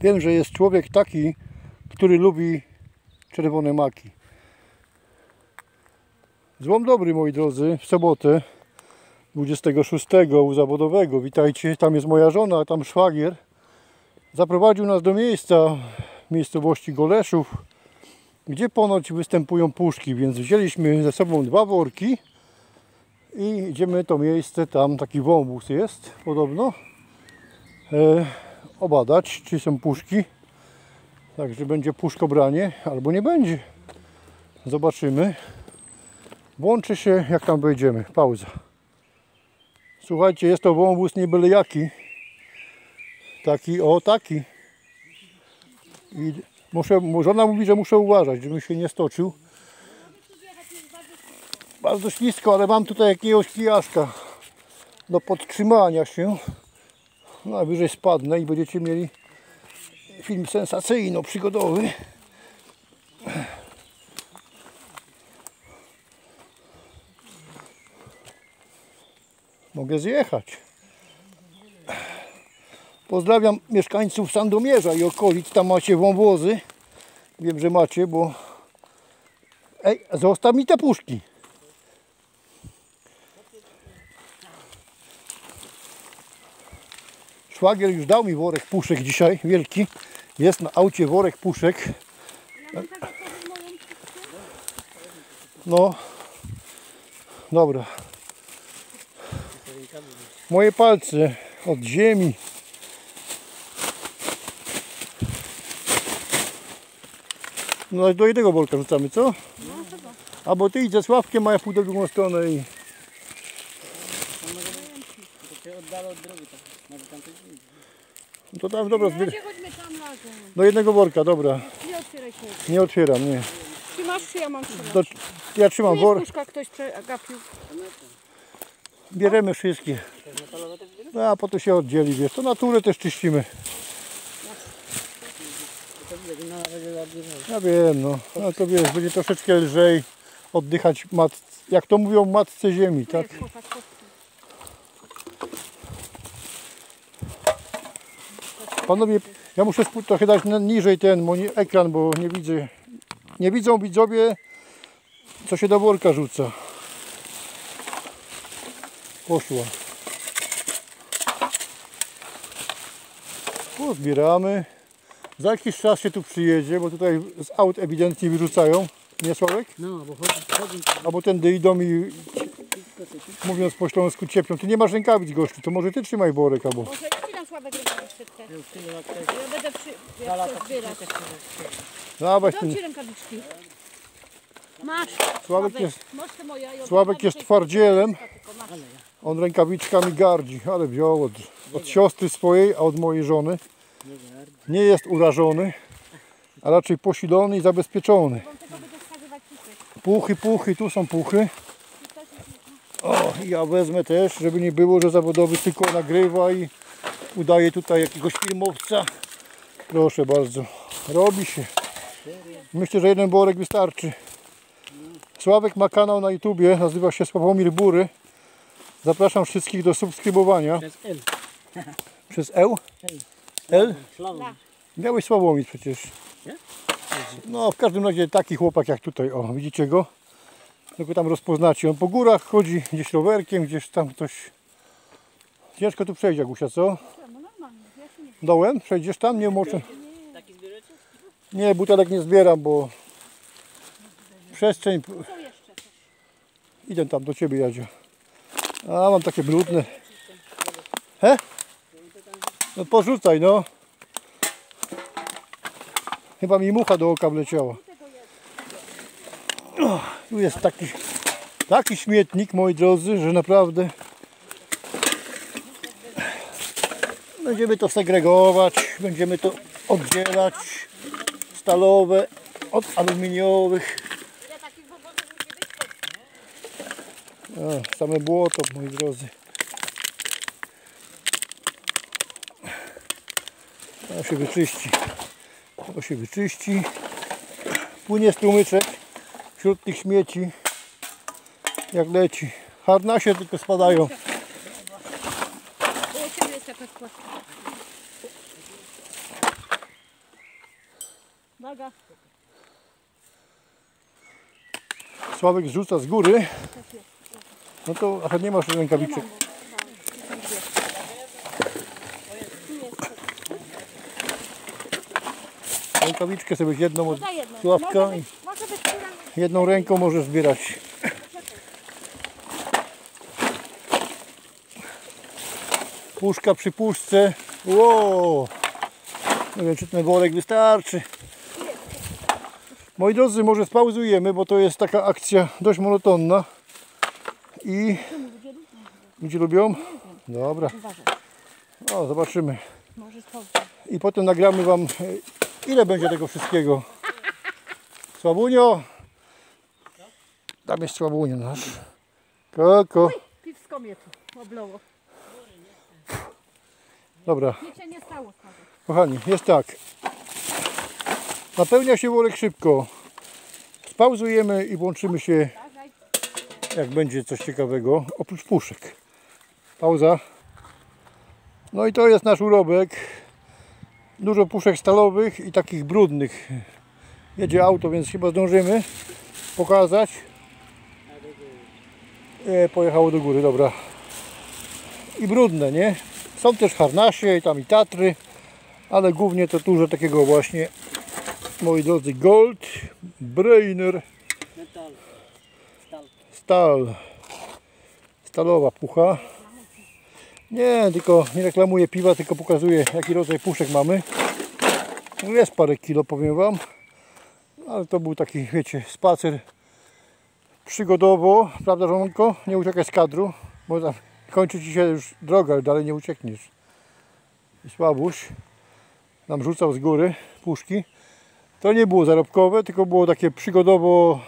Wiem, że jest człowiek taki, który lubi czerwone maki. Złom dobry, moi drodzy, w sobotę 26 u zawodowego. Witajcie, tam jest moja żona, tam szwagier. Zaprowadził nas do miejsca miejscowości Goleszów, gdzie ponoć występują puszki, więc wzięliśmy ze sobą dwa worki i idziemy to miejsce, tam taki wąwóz jest podobno, e, obadać, czy są puszki. Także będzie puszkobranie, albo nie będzie. Zobaczymy. Włączy się, jak tam wejdziemy. Pauza. Słuchajcie, jest to wąwóz nie byle jaki. Taki, o taki. I muszę, żona mówi, że muszę uważać, żebym się nie stoczył. Bardzo ślisko, ale mam tutaj jakiegoś kijaszka do podtrzymania się. Najwyżej spadnę i będziecie mieli film sensacyjno-przygodowy. Mogę zjechać. Pozdrawiam mieszkańców Sandomierza i okolic. Tam macie wąwozy. Wiem, że macie, bo... Ej, zostaw mi te puszki. Szwagier już dał mi worek puszek dzisiaj, wielki. Jest na aucie worek puszek. No. Dobra. Moje palce od ziemi. No do jednego worka rzucamy, co? Albo ty idź ze Sławkiem, a ja pójdę w drugą stronę i... No to tam, dobra, zbier... Gdzie chodźmy tam razem? do jednego worka, dobra. Nie otwieraj się. Nie otwieram, nie. Trzymasz czy ja mam trzymać? To, ja Tu trzymam jest worek, puszka, ktoś przegapił. bierzemy wszystkie. No, a potem się oddzieli, wiesz. To naturę też czyścimy. Ja wiem, no. No to wiesz, będzie troszeczkę lżej oddychać, mat... jak to mówią, matce ziemi, tak? Jest chłopak, chodź. Panowie, ja muszę trochę dać niżej ten moni- ekran, bo nie widzę. Nie widzą widzowie, co się do worka rzuca. Poszła. Pozbieramy. Za jakiś czas się tu przyjedzie, bo tutaj z aut ewidentnie wyrzucają. Nie Sławek? No, bo chodzi, chodzi Albo tędy idą i mówiąc po śląsku ciepią. Ty nie masz rękawic gościu, to może ty trzymaj worek albo. Może ci rękawiczkę. Ja będę przy... jak chcę zbierać. Dawaj Dam ci rękawiczki. Masz. Sławek jest, Sławek jest twardzielem. On rękawiczkami gardzi, ale wziął od, od siostry swojej, a od mojej żony. Nie jest urażony, a raczej posilony i zabezpieczony. Puchy, puchy, tu są puchy. O, i ja wezmę też, żeby nie było, że zawodowy tylko nagrywa i udaje tutaj jakiegoś filmowca. Proszę bardzo, robi się. Myślę, że jeden worek wystarczy. Sławek ma kanał na YouTubie, nazywa się Sławomir Bury. Zapraszam wszystkich do subskrybowania. Przez L. Przez L? L? Miałeś Sławomir przecież. No w każdym razie taki chłopak jak tutaj, o widzicie go? Tylko tam rozpoznacie, on po górach chodzi, gdzieś rowerkiem, gdzieś tam ktoś... Ciężko tu przejść Agusia, co? Nie... Dołem? Przejdziesz tam? Nie zbieracie? Nie, butelek nie zbieram, bo... Przestrzeń... Co jeszcze? Idę tam do ciebie, Jadzia. A, mam takie brudne. He? No porzucaj, no. Chyba mi mucha do oka wleciała. O, tu jest taki, taki śmietnik, moi drodzy, że naprawdę będziemy to segregować, będziemy to oddzielać stalowe od aluminiowych. O, same błoto, moi drodzy. To się wyczyści. To się wyczyści. Płynie strumyczek wśród tych śmieci. Jak leci. Harnasie tylko spadają. Uwaga. Sławek zrzuca z góry. No to, a nie masz rękawiczek. Rękawiczkę sobie jedną od. Sławka Może i być, może być chwila- jedną ręką możesz zbierać. Puszka przy puszce. Wow. Nie wiem, czy ten worek wystarczy. Moi drodzy, może spauzujemy, bo to jest taka akcja dość monotonna. I ludzie lubią? Dobra. O, zobaczymy. I potem nagramy Wam, e, ile będzie tego wszystkiego. Słabunio! Tam jest Słabunio nasz. Koko. Piwsko mnie tu oblało. Dobra, Nic się nie stało kochani, jest tak. Napełnia się worek szybko. Spauzujemy i włączymy się, jak będzie coś ciekawego, oprócz puszek. Pauza. No i to jest nasz urobek. Dużo puszek stalowych i takich brudnych. Jedzie auto, więc chyba zdążymy pokazać. E, pojechało do góry, dobra. I brudne, nie? Są też harnasie, i tam i Tatry, ale głównie to dużo takiego właśnie, moi drodzy, Gold, Brainer, Metal. Stal. Stal. Stalowa pucha. Nie, tylko nie reklamuję piwa, tylko pokazuję jaki rodzaj puszek mamy. No Jest parę kilo, powiem Wam. Ale to był taki, wiecie, spacer przygodowo, prawda żonko? Nie uciekaj z kadru, bo tam kończy Ci się już droga, dalej nie uciekniesz. I Słabuś nam rzucał z góry puszki. To nie było zarobkowe, tylko było takie przygodowo,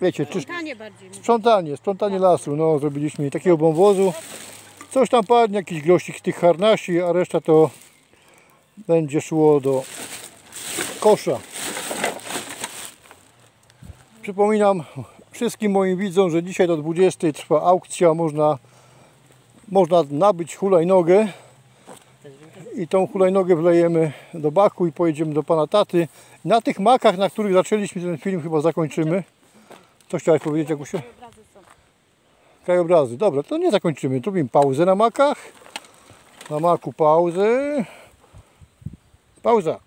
wiecie, czysz, Tanie bardziej. Sprzątanie, sprzątanie lasu, no zrobiliśmy takiego wąwozu. Coś tam padnie, jakiś glościk z tych harnasi, a reszta to będzie szło do kosza. Przypominam wszystkim moim widzom, że dzisiaj do 20 trwa aukcja, można, można nabyć hulajnogę i tą hulajnogę wlejemy do baku i pojedziemy do pana taty. Na tych makach, na których zaczęliśmy ten film chyba zakończymy. Co chciałeś powiedzieć, Jakusiu? Krajobrazy. Dobra, to nie zakończymy. Tu robimy pauzę na makach. Na maku pauzę. Pauza.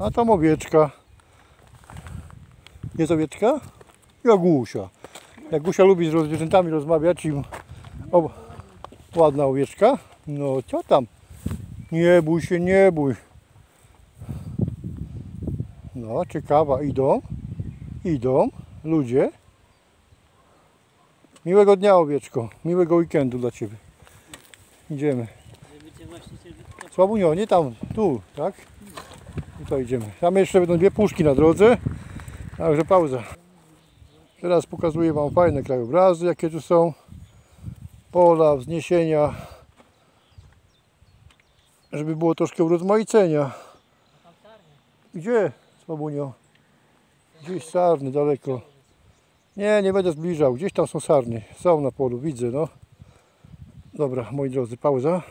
A tam owieczka. Jest owieczka? Jagusia. Jagusia lubi z zwierzętami rozmawiać i... O, ładna owieczka. No co tam? Nie bój się, nie bój. No, ciekawa. Idą. Idą ludzie. Miłego dnia, owieczko. Miłego weekendu dla Ciebie. Idziemy. Słabunio, nie tam, tu, tak? Tutaj idziemy. Tam jeszcze będą dwie puszki na drodze. Także pauza. Teraz pokazuję Wam fajne krajobrazy, jakie tu są. Pola, wzniesienia. Żeby było troszkę urozmaicenia. Gdzie, Słabunio? Gdzieś sarny daleko. Nie, nie będę zbliżał. Gdzieś tam są sarny. Są na polu, widzę, no. Dobra, moi drodzy, pauza.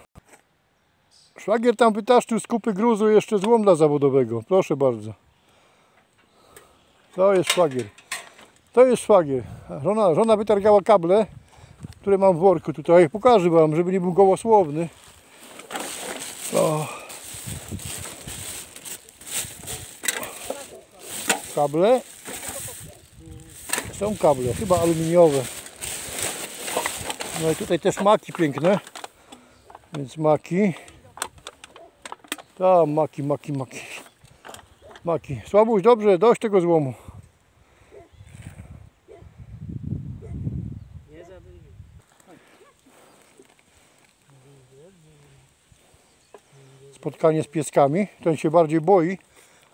Szwagier tam wytaszczył z kupy gruzu jeszcze złom dla zawodowego. Proszę bardzo. To jest szwagier. To jest szwagier. Żona, żona wytargała kable, które mam w worku tutaj. Pokażę Wam, żeby nie był gołosłowny. O. Kable. Są kable, chyba aluminiowe. No i tutaj też maki piękne. Więc maki. Tam maki, maki, maki. Maki. Słabuś, dobrze, dość tego złomu. Spotkanie z pieskami. Ten się bardziej boi.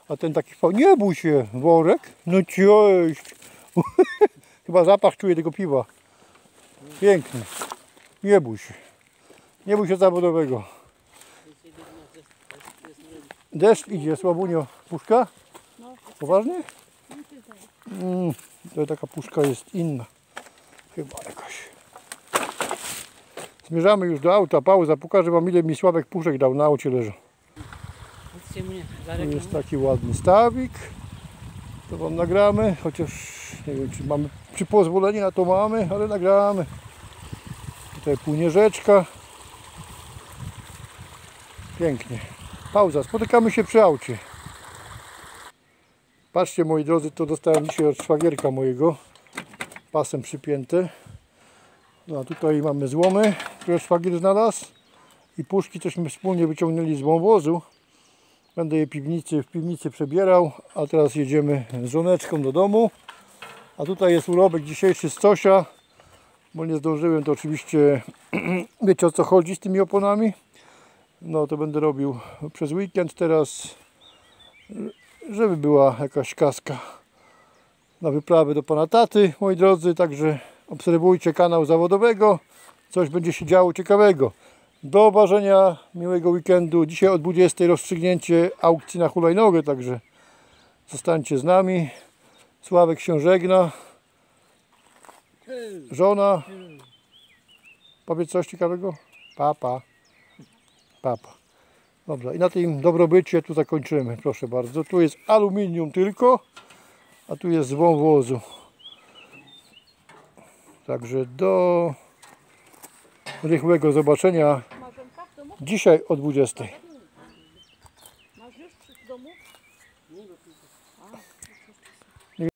A ten taki, nie bój się, worek. No cześć. Chyba zapach czuje tego piwa. Piękny. Nie bój się. Nie bój się zawodowego. Deszcz idzie, słabunio. Puszka? No, Poważnie? no tutaj. Mm, to taka puszka jest inna. Chyba jakaś. Zmierzamy już do auta. Pauza. Pokażę Wam ile mi Sławek puszek dał. Na aucie mnie Tu jest taki ładny stawik. To wam nagramy, chociaż nie wiem czy mamy, czy pozwolenie na to mamy, ale nagramy. Tutaj płynie rzeczka. Pięknie. Pauza, spotykamy się przy aucie. Patrzcie moi drodzy, to dostałem dzisiaj od szwagierka mojego. Pasem przypięte. No a tutaj mamy złomy, które szwagier znalazł. I puszki cośmy wspólnie wyciągnęli z wąwozu. Będę je piwnicy, w piwnicy przebierał, a teraz jedziemy z żoneczką do domu. A tutaj jest urobek dzisiejszy z Cosia, bo nie zdążyłem, to oczywiście wiecie o co chodzi z tymi oponami. No to będę robił przez weekend teraz, żeby była jakaś kaska na wyprawę do pana taty, moi drodzy. Także obserwujcie kanał zawodowego, coś będzie się działo ciekawego. Do ważenia miłego weekendu. Dzisiaj o 20 rozstrzygnięcie aukcji na hulajnogę, także zostańcie z nami. Sławek się żegna. Żona. Powiedz coś ciekawego? Papa. Papa. Dobrze, i na tym dobrobycie tu zakończymy, proszę bardzo. Tu jest aluminium tylko, a tu jest z wąwozu. Także do rychłego zobaczenia dzisiaj o 20.